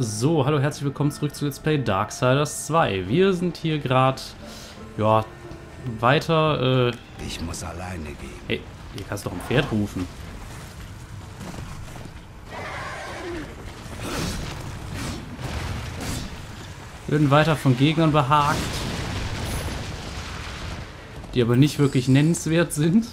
So, hallo, herzlich willkommen zurück zu Let's Play Darksiders 2. Wir sind hier gerade, ja, weiter, äh... Ich muss alleine gehen. Hey, hier kannst du doch ein Pferd rufen. Wir werden weiter von Gegnern behagt. Die aber nicht wirklich nennenswert sind.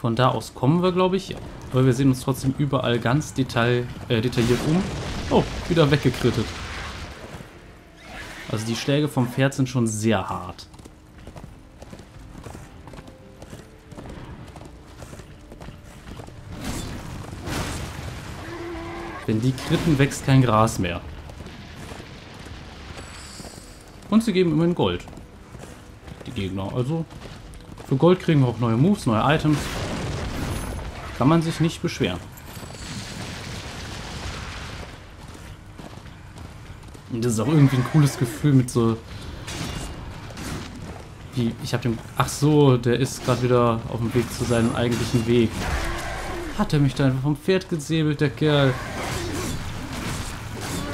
Von da aus kommen wir, glaube ich. Aber wir sehen uns trotzdem überall ganz detail, äh, detailliert um. Oh, wieder weggekrittet. Also die Schläge vom Pferd sind schon sehr hart. Wenn die kritten, wächst kein Gras mehr. Und sie geben immerhin Gold. Die Gegner. Also für Gold kriegen wir auch neue Moves, neue Items. Kann man sich nicht beschweren. Und das ist auch irgendwie ein cooles Gefühl mit so... Wie, ich habe dem... Ach so, der ist gerade wieder auf dem Weg zu seinem eigentlichen Weg. Hat er mich da einfach vom Pferd gesäbelt, der Kerl.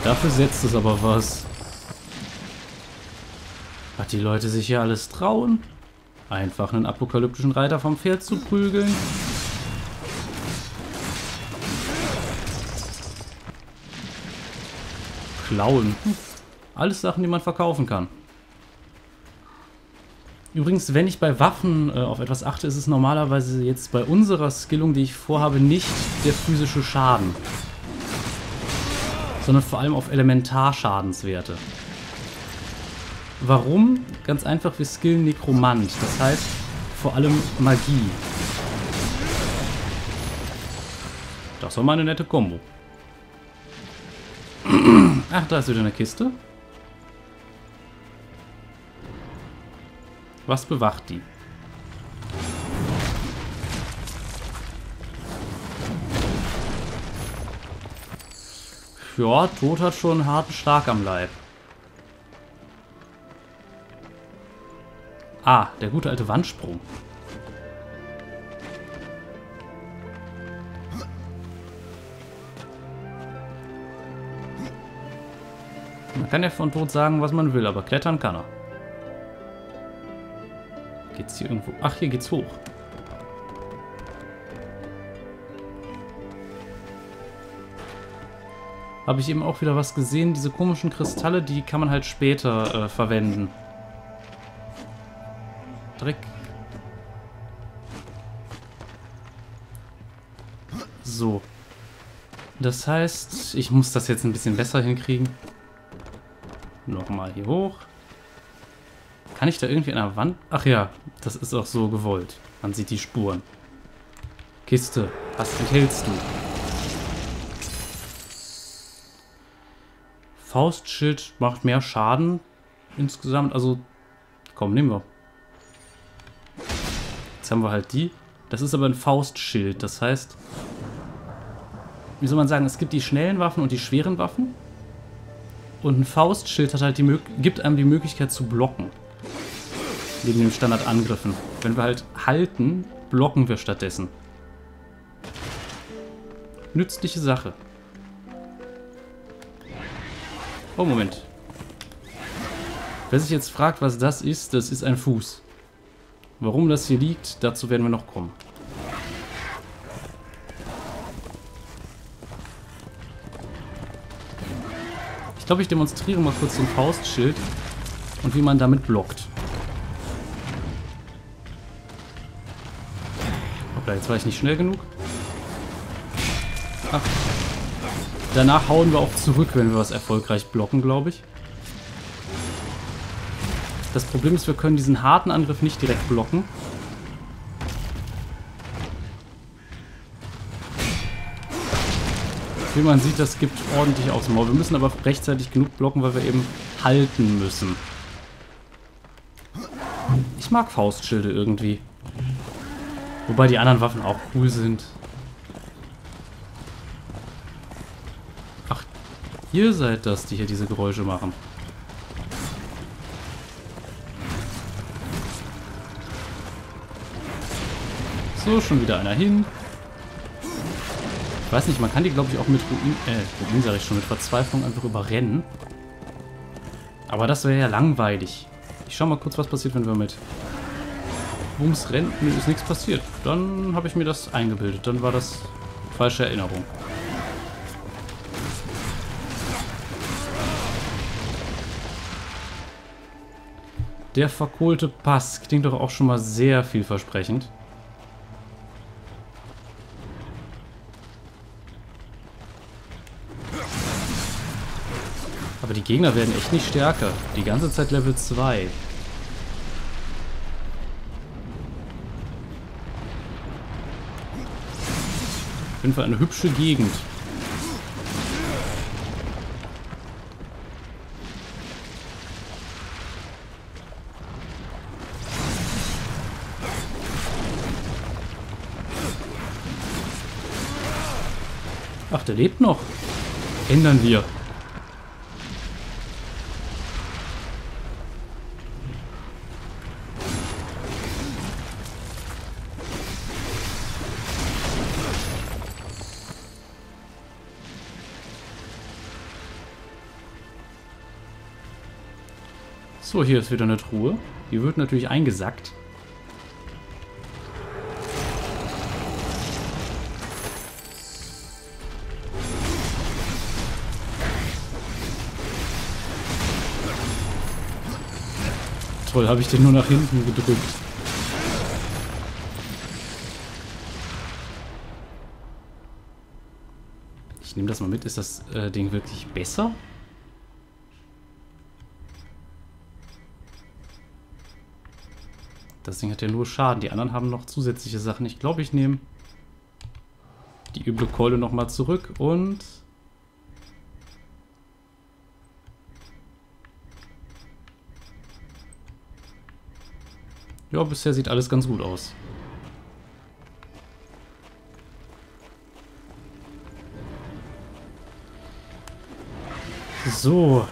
Dafür setzt es aber was. Hat die Leute sich hier alles trauen? Einfach einen apokalyptischen Reiter vom Pferd zu prügeln? Klauen. Alles Sachen, die man verkaufen kann. Übrigens, wenn ich bei Waffen äh, auf etwas achte, ist es normalerweise jetzt bei unserer Skillung, die ich vorhabe, nicht der physische Schaden. Sondern vor allem auf Elementarschadenswerte. Warum? Ganz einfach, wir skillen Nekromant. Das heißt, vor allem Magie. Das war mal eine nette Kombo. Ach, da ist wieder eine Kiste. Was bewacht die? Ja, Tod hat schon einen harten Schlag am Leib. Ah, der gute alte Wandsprung. Man kann ja von Tod sagen, was man will, aber klettern kann er. Geht's hier irgendwo? Ach, hier geht's hoch. Habe ich eben auch wieder was gesehen. Diese komischen Kristalle, die kann man halt später äh, verwenden. Dreck. So. Das heißt, ich muss das jetzt ein bisschen besser hinkriegen. Nochmal hier hoch. Kann ich da irgendwie an der Wand... Ach ja, das ist auch so gewollt. Man sieht die Spuren. Kiste, was enthältst du? Faustschild macht mehr Schaden insgesamt. Also, komm, nehmen wir. Jetzt haben wir halt die. Das ist aber ein Faustschild. Das heißt, wie soll man sagen, es gibt die schnellen Waffen und die schweren Waffen. Und ein Faustschild hat halt die gibt einem die Möglichkeit zu blocken. Neben den Standardangriffen. Wenn wir halt halten, blocken wir stattdessen. Nützliche Sache. Oh, Moment. Wer sich jetzt fragt, was das ist, das ist ein Fuß. Warum das hier liegt, dazu werden wir noch kommen. Ich glaube, ich demonstriere mal kurz den Faustschild und wie man damit blockt. Hoppla, jetzt war ich nicht schnell genug. Ach. Danach hauen wir auch zurück, wenn wir was erfolgreich blocken, glaube ich. Das Problem ist, wir können diesen harten Angriff nicht direkt blocken. Wie man sieht, das gibt ordentlich aufs Maul. Wir müssen aber rechtzeitig genug blocken, weil wir eben halten müssen. Ich mag Faustschilde irgendwie. Wobei die anderen Waffen auch cool sind. Ach, ihr seid das, die hier diese Geräusche machen. So, schon wieder einer hin weiß nicht, man kann die, glaube ich, auch mit Ruin, äh, Ruin sage ich schon, mit Verzweiflung einfach überrennen. Aber das wäre ja langweilig. Ich schau mal kurz, was passiert, wenn wir mit Bums rennen. Mir ist nichts passiert. Dann habe ich mir das eingebildet. Dann war das falsche Erinnerung. Der verkohlte Pass klingt doch auch schon mal sehr vielversprechend. Aber die Gegner werden echt nicht stärker. Die ganze Zeit Level 2. Auf jeden Fall eine hübsche Gegend. Ach, der lebt noch. Ändern wir. So, hier ist wieder eine Truhe. Die wird natürlich eingesackt. Toll, habe ich den nur nach hinten gedrückt. Ich nehme das mal mit. Ist das äh, Ding wirklich besser? Das Ding hat ja nur Schaden. Die anderen haben noch zusätzliche Sachen. Ich glaube, ich nehme die üble Keule nochmal zurück und... Ja, bisher sieht alles ganz gut aus. So,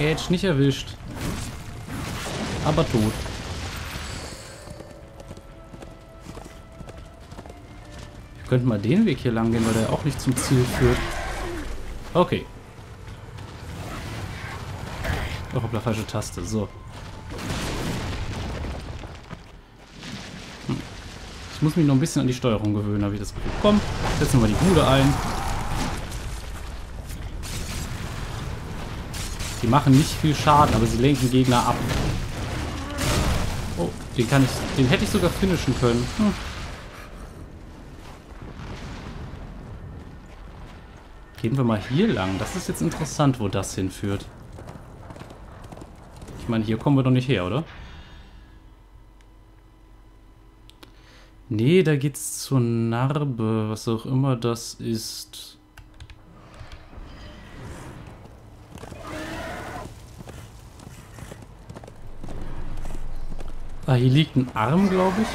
Edge nicht erwischt. Aber tot. Wir könnten mal den Weg hier lang gehen, weil der auch nicht zum Ziel führt. Okay. Oh, hoppla, falsche Taste. So. Hm. Ich muss mich noch ein bisschen an die Steuerung gewöhnen, habe ich das Gefühl. Komm, setzen wir die Bude ein. Die machen nicht viel Schaden, aber sie lenken Gegner ab. Oh, den kann ich. Den hätte ich sogar finishen können. Hm. Gehen wir mal hier lang. Das ist jetzt interessant, wo das hinführt. Ich meine, hier kommen wir doch nicht her, oder? Nee, da geht's zur Narbe, was auch immer das ist. Ah, hier liegt ein Arm, glaube ich.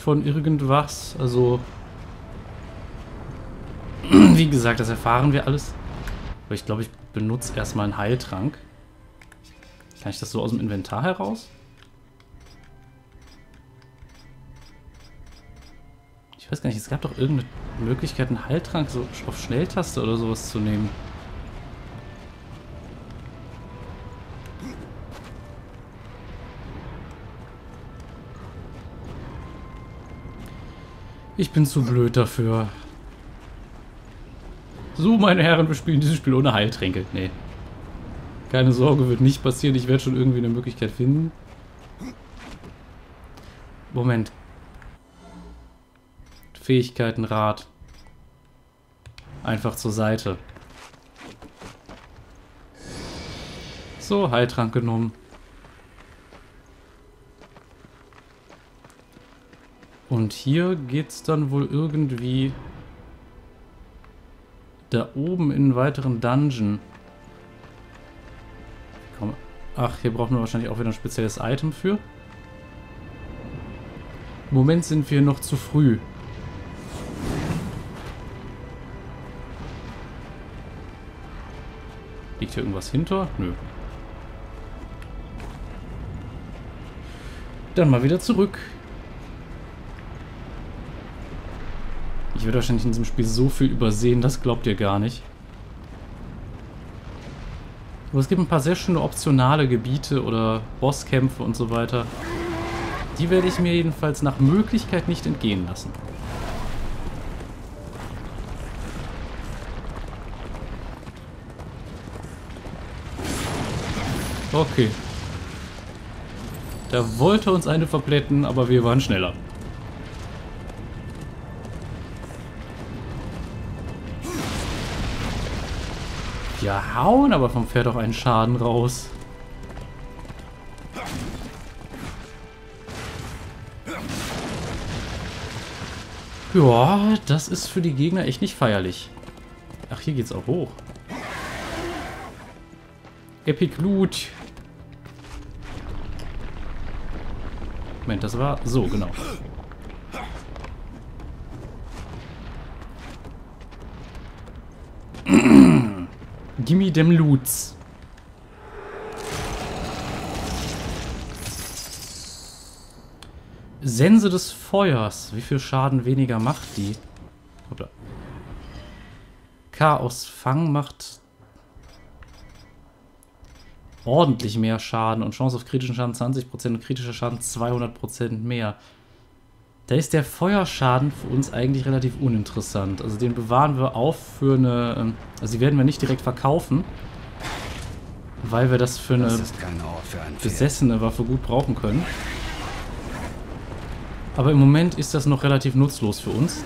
Von irgendwas. Also, wie gesagt, das erfahren wir alles. Aber ich glaube, ich benutze erstmal einen Heiltrank. Kann ich das so aus dem Inventar heraus? Ich weiß gar nicht, es gab doch irgendeine Möglichkeit, einen Heiltrank so auf Schnelltaste oder sowas zu nehmen. Ich bin zu blöd dafür. So, meine Herren, wir spielen dieses Spiel ohne Heiltränke. Nee. Keine Sorge, wird nicht passieren. Ich werde schon irgendwie eine Möglichkeit finden. Moment. Fähigkeitenrad. Einfach zur Seite. So, Heiltrank genommen. Und hier geht's dann wohl irgendwie da oben in einen weiteren Dungeon. Komm. Ach, hier brauchen wir wahrscheinlich auch wieder ein spezielles Item für. Im Moment sind wir noch zu früh. Liegt hier irgendwas hinter? Nö. Dann mal wieder zurück. Ich werde wahrscheinlich in diesem Spiel so viel übersehen, das glaubt ihr gar nicht. Aber es gibt ein paar sehr schöne optionale Gebiete oder Bosskämpfe und so weiter. Die werde ich mir jedenfalls nach Möglichkeit nicht entgehen lassen. Okay. Da wollte uns eine verplätten, aber wir waren schneller. Wir hauen aber vom Pferd auch einen Schaden raus. Ja, das ist für die Gegner echt nicht feierlich. Ach, hier geht's auch hoch. Epic Loot. Moment, das war so, genau. Gimme dem Loots. Sense des Feuers. Wie viel Schaden weniger macht die? Hoppla. Chaos Fang macht ordentlich mehr Schaden und Chance auf kritischen Schaden 20% und kritischer Schaden 200% mehr. Da ist der Feuerschaden für uns eigentlich relativ uninteressant. Also den bewahren wir auf für eine... Ähm, also die werden wir nicht direkt verkaufen, weil wir das für eine das für ein besessene Waffe gut brauchen können. Aber im Moment ist das noch relativ nutzlos für uns.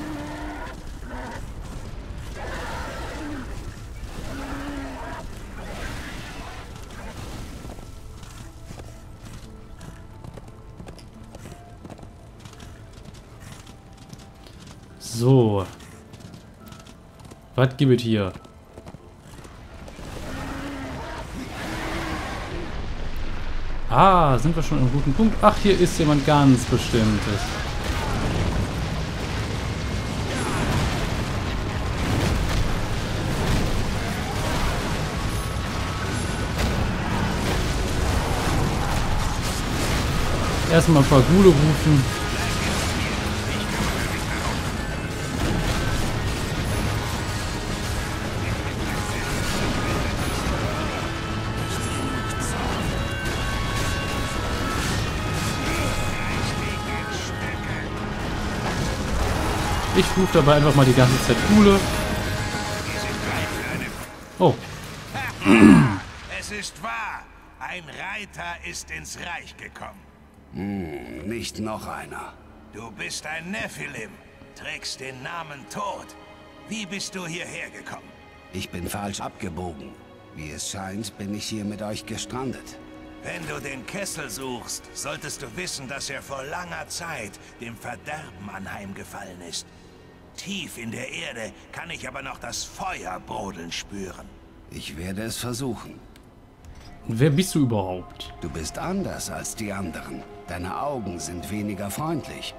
Gibt es hier? Ah, sind wir schon im guten Punkt? Ach, hier ist jemand ganz Bestimmtes. Erstmal ein paar Gule rufen. Ich rufe dabei einfach mal die ganze Zeit Kuhle. Oh. Es ist wahr. Ein Reiter ist ins Reich gekommen. Hm, nicht noch einer. Du bist ein Nephilim, trägst den Namen Tod. Wie bist du hierher gekommen? Ich bin falsch abgebogen. Wie es scheint, bin ich hier mit euch gestrandet. Wenn du den Kessel suchst, solltest du wissen, dass er vor langer Zeit dem Verderben anheimgefallen ist. Tief in der Erde kann ich aber noch das Feuer brodeln spüren. Ich werde es versuchen. Wer bist du überhaupt? Du bist anders als die anderen. Deine Augen sind weniger freundlich.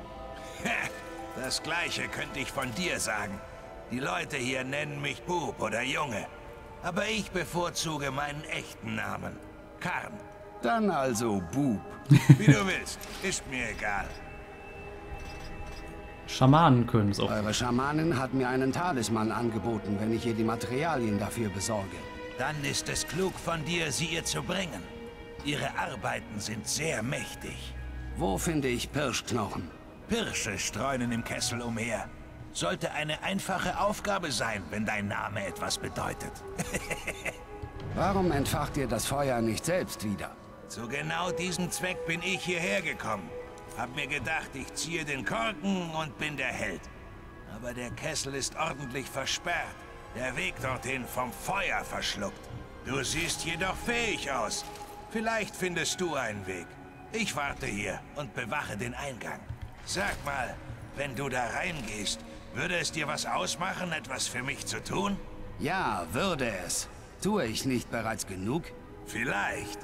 Das gleiche könnte ich von dir sagen. Die Leute hier nennen mich Bub oder Junge. Aber ich bevorzuge meinen echten Namen. Karn. Dann also Bub. Wie du willst. Ist mir egal. Schamanen können es auch. Eure Schamanin hat mir einen Talisman angeboten, wenn ich ihr die Materialien dafür besorge. Dann ist es klug von dir, sie ihr zu bringen. Ihre Arbeiten sind sehr mächtig. Wo finde ich Pirschknochen? Pirsche streunen im Kessel umher. Sollte eine einfache Aufgabe sein, wenn dein Name etwas bedeutet. Warum entfacht ihr das Feuer nicht selbst wieder? Zu genau diesem Zweck bin ich hierher gekommen. Hab mir gedacht, ich ziehe den Korken und bin der Held. Aber der Kessel ist ordentlich versperrt. Der Weg dorthin vom Feuer verschluckt. Du siehst jedoch fähig aus. Vielleicht findest du einen Weg. Ich warte hier und bewache den Eingang. Sag mal, wenn du da reingehst, würde es dir was ausmachen, etwas für mich zu tun? Ja, würde es. Tue ich nicht bereits genug? Vielleicht.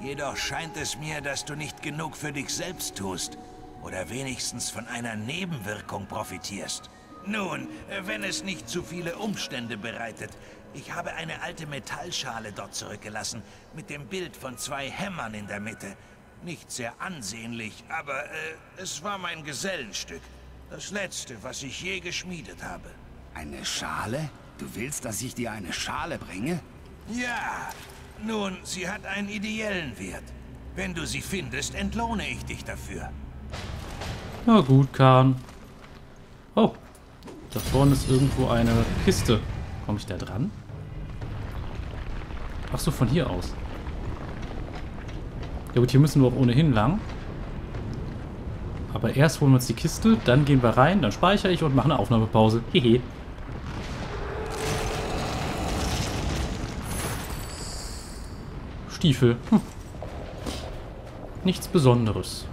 Jedoch scheint es mir, dass du nicht genug für dich selbst tust. Oder wenigstens von einer Nebenwirkung profitierst. Nun, wenn es nicht zu viele Umstände bereitet. Ich habe eine alte Metallschale dort zurückgelassen, mit dem Bild von zwei Hämmern in der Mitte. Nicht sehr ansehnlich, aber äh, es war mein Gesellenstück. Das letzte, was ich je geschmiedet habe. Eine Schale? Du willst, dass ich dir eine Schale bringe? Ja, nun, sie hat einen ideellen Wert. Wenn du sie findest, entlohne ich dich dafür. Na gut, Kahn. Oh, da vorne ist irgendwo eine Kiste. Komme ich da dran? Ach so, von hier aus. Ja gut, hier müssen wir auch ohnehin lang. Aber erst holen wir uns die Kiste, dann gehen wir rein, dann speichere ich und mache eine Aufnahmepause. Hehe. Stiefel. Hm. Nichts Besonderes.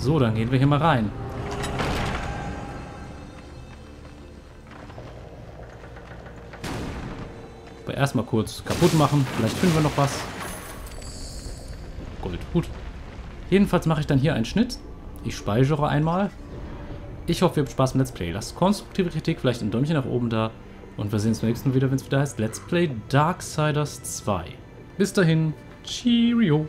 So, dann gehen wir hier mal rein. Aber erstmal kurz kaputt machen. Vielleicht finden wir noch was. Gold. Gut. Jedenfalls mache ich dann hier einen Schnitt. Ich speichere einmal. Ich hoffe, ihr habt Spaß mit Let's Play. Lasst konstruktive Kritik, vielleicht ein Däumchen nach oben da. Und wir sehen uns beim nächsten Mal wieder, wenn es wieder heißt Let's Play Darksiders 2. Bis dahin, Cheerio.